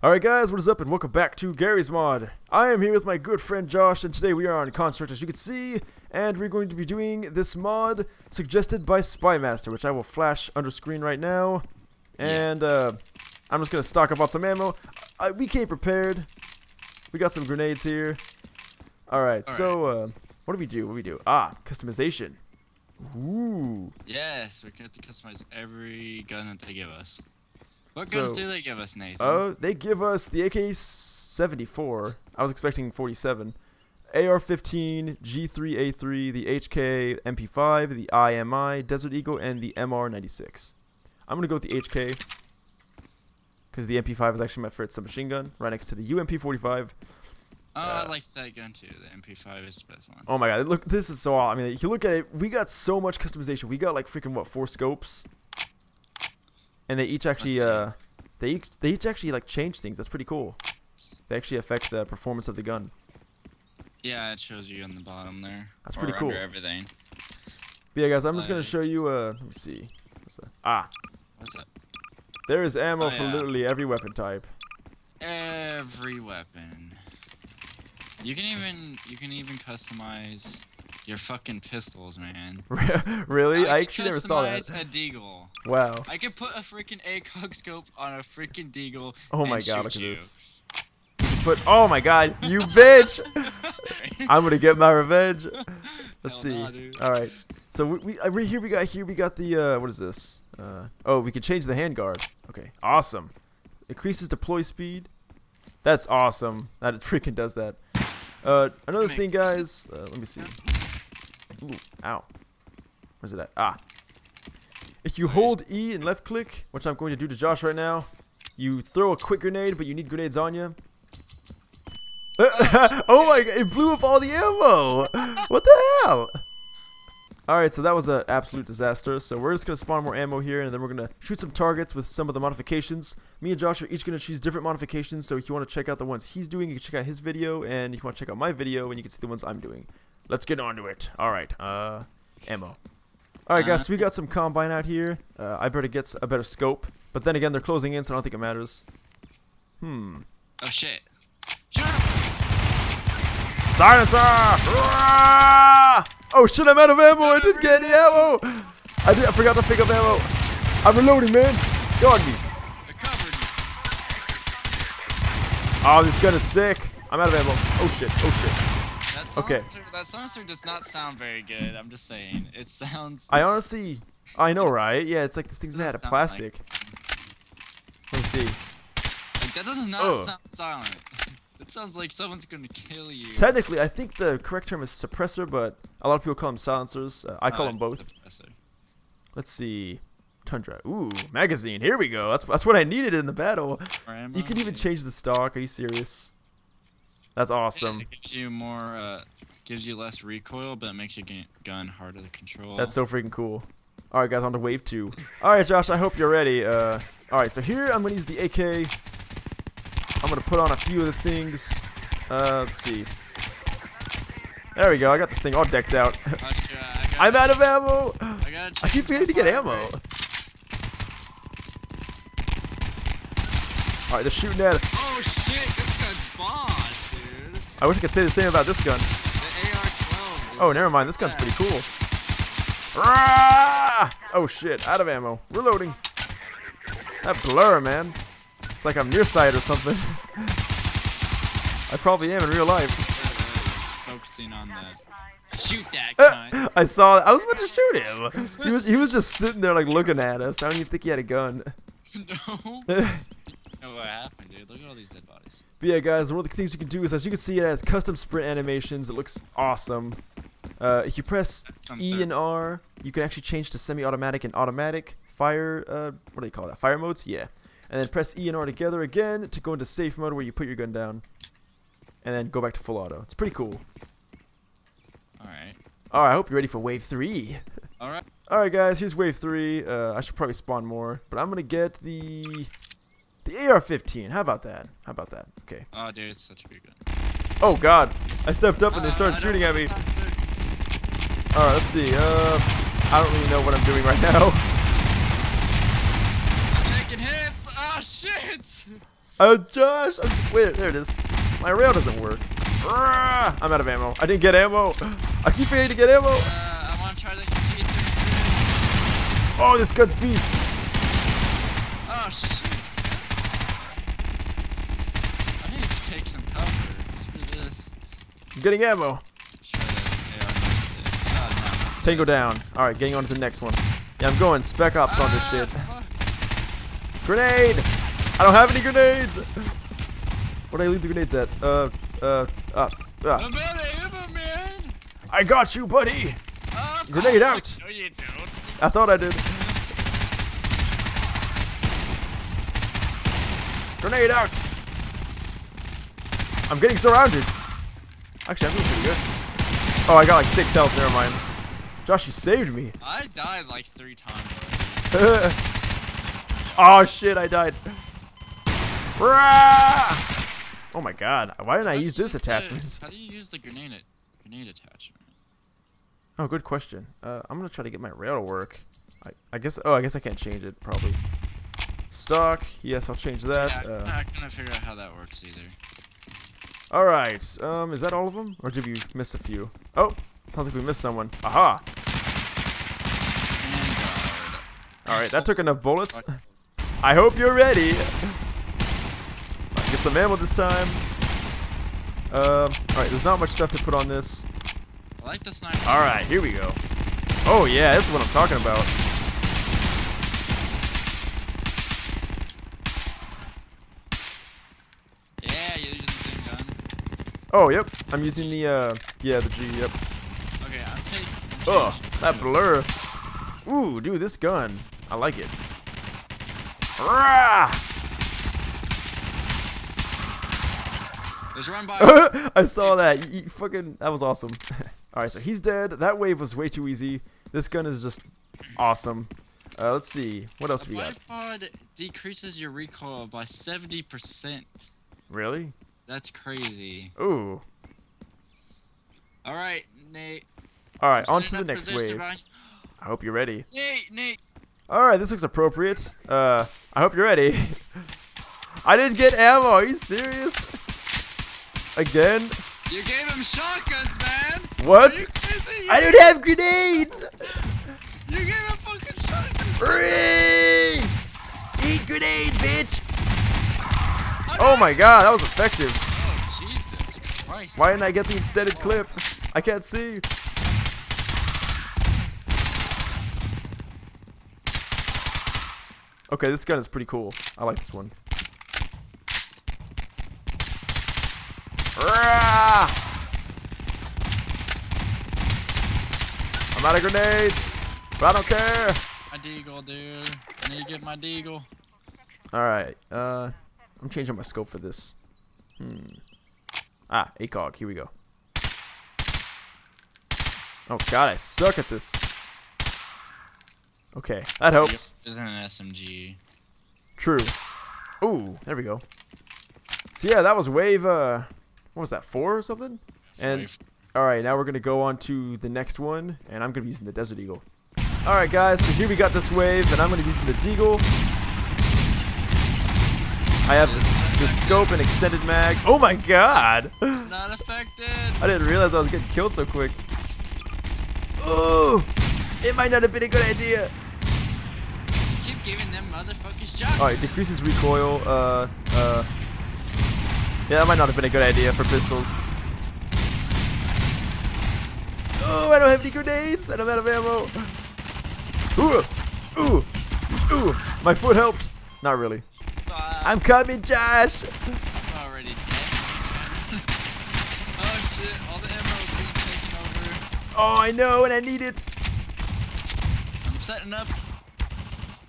Alright guys, what is up and welcome back to Garry's Mod. I am here with my good friend Josh and today we are on Construct as you can see and we're going to be doing this mod suggested by Spymaster which I will flash under screen right now and uh, I'm just going to stock up on some ammo. I, we came prepared. We got some grenades here. Alright, All so uh, what do we do? What do we do? Ah, customization. Ooh. Yes, we get to customize every gun that they give us. What So- guns do they give us, Nathan? Oh, they give us the AK-74. I was expecting 47. AR-15, G3A3, the HK MP5, the IMI, Desert Eagle, and the MR96. I'm gonna go with the HK because the MP5 is actually my favorite submachine gun, right next to the UMP45. oh, uh, I like that gun too. The MP5 is the best one. Oh my god, look, this is so awesome. I mean, if you look at it, we got so much customization. We got like freaking what four scopes, and they each actually uh, they each they each actually like change things. That's pretty cool. They actually affect the performance of the gun. Yeah, it shows you on the bottom there. That's pretty cool. Under everything. But yeah, guys, I'm just gonna show you. Uh, let me see. What's that? Ah, What's up? there is ammo Oh, for yeah. literally every weapon type. Every weapon. You can even you can even customize your fucking pistols, man. really? I, can actually never saw that. a deagle. Wow. I can put a freaking ACOG scope on a freaking deagle. Oh my god, look at you. this. But oh my god, you bitch! I'm gonna get my revenge. Let's Hell see. nah. All right. So we, we uh, here we got here we got the uh, what is this? Uh, oh, we can change the handguard. Okay, awesome. Increases deploy speed. That's awesome. That it freaking does that. Uh, another thing, guys. Uh, let me see. Ooh, ow. Where's it at? Ah. If you hold E and left click, which I'm going to do to Josh right now, you throw a quick grenade, but you need grenades on you. oh my god, it blew up all the ammo! What the hell? Alright, so that was an absolute disaster. So we're just going to spawn more ammo here, and then we're going to shoot some targets with some of the modifications. Me and Josh are each going to choose different modifications, so if you want to check out the ones he's doing, you can check out his video, and if you want to check out my video, and you can see the ones I'm doing. Let's get on to it. Alright, uh, ammo. Alright guys, so we got some Combine out here. Uh, I better get a better scope. But then again, they're closing in, so I don't think it matters. Hmm. Oh shit. Shoot! Silencer! Rah! Oh shit, I'm out of ammo. I didn't get any ammo. I did. I forgot to pick up ammo. I'm reloading, man. Dog me. It me. Oh, this gun is sick. I'm out of ammo. Oh shit. Oh shit. Okay. silencer, that silencer does not sound very good. I'm just saying. It sounds. I honestly, I know, right? Yeah, it's like this thing's made out of plastic. Let me see. Like, that does not Ugh. sound silent. It sounds like someone's gonna kill you. Technically, I think the correct term is suppressor, but a lot of people call them silencers. Uh, I call Uh, them both. suppressor. Let's see. Tundra. Ooh, magazine. Here we go. That's that's what I needed in the battle. You can even change the stock. Are you serious? That's awesome. It gives you more. Uh, gives you less recoil, but it makes your gun harder to control. That's so freaking cool. All right, guys, on to wave two. All right, Josh, I hope you're ready. Uh, all right, so here I'm gonna use the AK. I'm gonna put on a few of the things. Uh, let's see. There we go. I got this thing all decked out. Shit, I gotta, I'm out of ammo. I, I keep forgetting to get ammo. rate. All right, they're shooting at us. Oh shit! This boss, dude. I wish I could say the same about this gun. The AR-12. Oh, never mind. This gun's pretty cool. Rah! Oh shit! Out of ammo. Reloading. That blur, man. It's like I'm near sight or something. I probably am in real life. Focusing on that. Shoot that Uh. I saw. I was about to shoot him. He was. He was just sitting there like looking at us. I don't even think he had a gun. no. but know what happened, dude. Look at all these dead bodies. But yeah, guys. One of the things you can do is, as you can see, it has custom sprint animations. It looks awesome. Uh, if you press E and R, you can actually change to semi-automatic and automatic fire. Uh, what do they call that? Fire modes? Yeah. And then press E and R together again to go into safe mode where you put your gun down, and then go back to full auto. It's pretty cool. Alright. All right, I hope you're ready for wave three. Alright. All right, guys. Here's wave three. Uh, I should probably spawn more, but I'm gonna get the the AR-15. How about that? How about that? Okay. Oh, dude, it's such a good gun. Oh God! I stepped up and they Uh, started I shooting at me. All right, let's see. Uh, I don't really know what I'm doing right now. I'm taking hits. Oh shit! Oh, Josh! I'm, wait, there it is. My rail doesn't work. I'm out of ammo. I didn't get ammo. I keep forgetting to get ammo. Uh, I want to try the T-32. Oh, this gun's beast. Oh shit. I need to take some cover. Screw this. I'm getting ammo. Let's try this AR. No. Tango down. All right, getting on to the next one. Yeah, I'm going Spec Ops on this shit. Grenade! I don't have any grenades! Where'd I leave the grenades at? Uh, uh, uh, uh. I'm out of ammo, man. I got you, buddy! Grenade out. No, you don't. I thought I did. Grenade out! I'm getting surrounded. Actually, I'm doing pretty good. Oh, I got like six health. Never mind. Josh, you saved me. I died like three times. oh shit, I died. Oh my god, why didn't I How do use this attachment? How do you use the grenade grenade attachment? Oh, good question. Uh, I'm gonna try to get my rail to work. I, I guess. Oh, I guess I can't change it. Probably. Stock. Yes, I'll change that. yeah, Uh, I'm not gonna figure out how that works either. All right. Um, is that all of them, or did we miss a few? Oh, sounds like we missed someone. Aha! All right, that took enough bullets. I hope you're ready. Get some ammo this time. Um, all right. There's not much stuff to put on this. I like the sniper. All right, here we go. Oh yeah, this is what I'm talking about. Yeah, you're using the same gun. Oh yep, I'm using the uh, yeah, the G. Yep. Okay, I'm taking. Ugh, that blur. Ooh, dude, this gun. I like it. Rah! There's a run by. I saw that. You, you fucking, that was awesome. All right, so he's dead. That wave was way too easy. This gun is just awesome. Uh, let's see. What else do we got? bipod decreases your recoil by 70%. Really? That's crazy. Ooh. All right, Nate. All right, on to the next wave. I hope you're ready. Nate, Nate. All right, this looks appropriate. Uh, I hope you're ready. I didn't get ammo. Are you serious? Again? You gave him shotguns, man. What? Are you crazy? I don't have grenades. You gave him fucking shotguns. Free! Eat grenade, bitch! Oh my god, that was effective. Oh Jesus Christ. Why didn't I get the extended clip? I can't see. Okay, this gun is pretty cool. I like this one. I'm out of grenades, but I don't care. My deagle, dude. I need to get my deagle. All right. Uh, I'm changing my scope for this. Hmm. Ah, ACOG. Here we go. Oh god, I suck at this. Okay, that helps. Isn't an SMG. True. Ooh, there we go. So yeah, that was wave. Uh, what was that? Four or something? And all right, now we're gonna go on to the next one, and I'm gonna be using the Desert Eagle. All right, guys. So here we got this wave, and I'm gonna be using the Deagle. I have this, this scope and extended mag. Oh my god! Not affected. I didn't realize I was getting killed so quick. Ooh! It might not have been a good idea. Keep giving them motherfuckers shots. Alright, decreases recoil. Uh, uh. Yeah, that might not have been a good idea for pistols. Oh, I don't have any grenades, and I'm out of ammo. Ooh! Ooh! Ooh! My foot helped. Not really. I'm coming, Josh! I'm already dead. oh shit! All the ammo is being taken over. Oh, I know, and I need it. I'm setting up.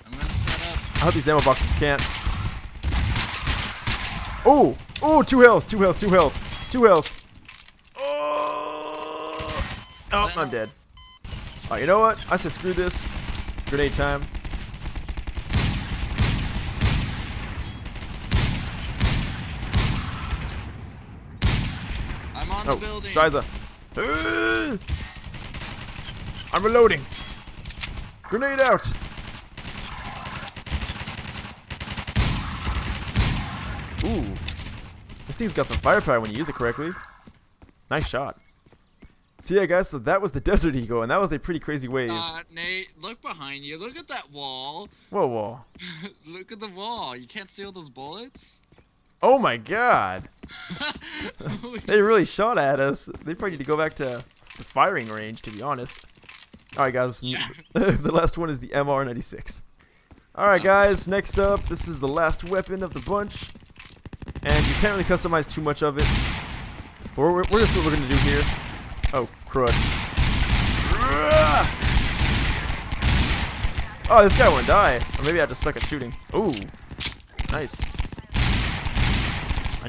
I'm gonna set up. I hope these ammo boxes can't. Oh! Oh, two health, two health, two health, two health. Oh! Oh, I'm dead. Alright, you know what? I said screw this. Grenade time. I'm on Oh, the building. Shiza. Uh, I'm reloading. Grenade out. Ooh. This thing's got some firepower when you use it correctly. Nice shot. So yeah, guys, so that was the Desert Eagle, and that was a pretty crazy wave. Uh, Nate, look behind you. Look at that wall. Whoa, whoa. look at the wall. You can't see all those bullets? Oh my god. they really shot at us. They probably need to go back to the firing range, to be honest. Alright, guys. the last one is the MR96. Alright, guys. Next up, this is the last weapon of the bunch. And you can't really customize too much of it. But we're, we're just what we're going to do here. Oh, crud. Oh, this guy won't die. Or maybe I just suck at shooting. Ooh. Nice.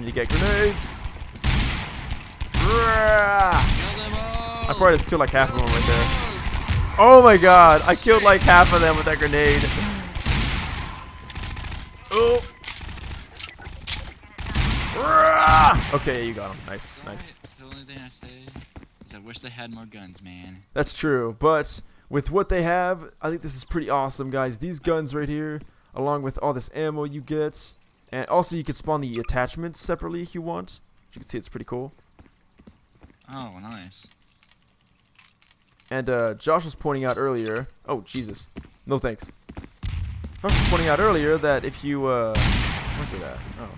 I need to get grenades. I probably just killed like half of them right there. Oh my god, I killed like half of them with that grenade. Oh. Okay, you got him. Nice, nice. The only thing I say is I wish they had more guns, man. That's true, but with what they have, I think this is pretty awesome, guys. These guns right here, along with all this ammo you get, and also you can spawn the attachments separately if you want. As you can see, it's pretty cool. Oh, nice. And uh, Josh was pointing out earlier. Oh Jesus, no thanks. Josh was pointing out earlier that if you uh, where's it at? Oh,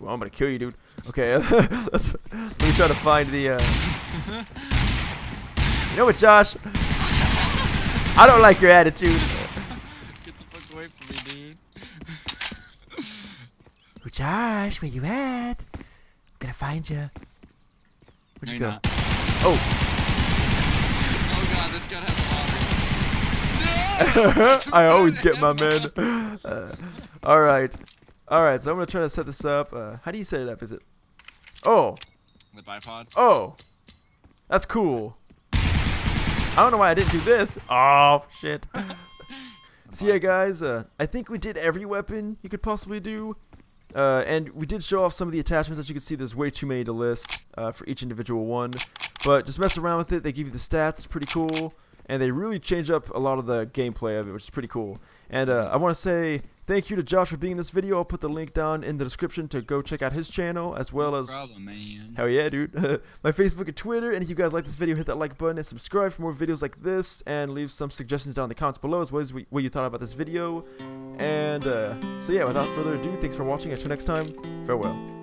well I'm gonna kill you, dude. Okay, let's, let me try to find the. Uh... you know what, Josh? I don't like your attitude. Get the fuck away from me, dude. Oh, Josh, where you at? I'm gonna find you. Where'd No, you go? not. Oh. Oh god, this has a lot I always get my men. Uh, all right, all right. So I'm gonna try to set this up. Uh, how do you set it up? Is it? Oh, The bipod? oh, that's cool. I don't know why I didn't do this. Oh shit. So yeah, guys, uh, I think we did every weapon you could possibly do. Uh, and we did show off some of the attachments. As you can see, there's way too many to list uh, for each individual one. But just mess around with it. They give you the stats. It's pretty cool. And they really change up a lot of the gameplay of it, which is pretty cool. And uh, I want to say thank you to Josh for being in this video. I'll put the link down in the description to go check out his channel, as well as... problem, man. Hell yeah, dude. My Facebook and Twitter. And if you guys like this video, hit that like button and subscribe for more videos like this. And leave some suggestions down in the comments below as well as what you thought about this video. And uh, so yeah, without further ado, thanks for watching. Until next time, farewell.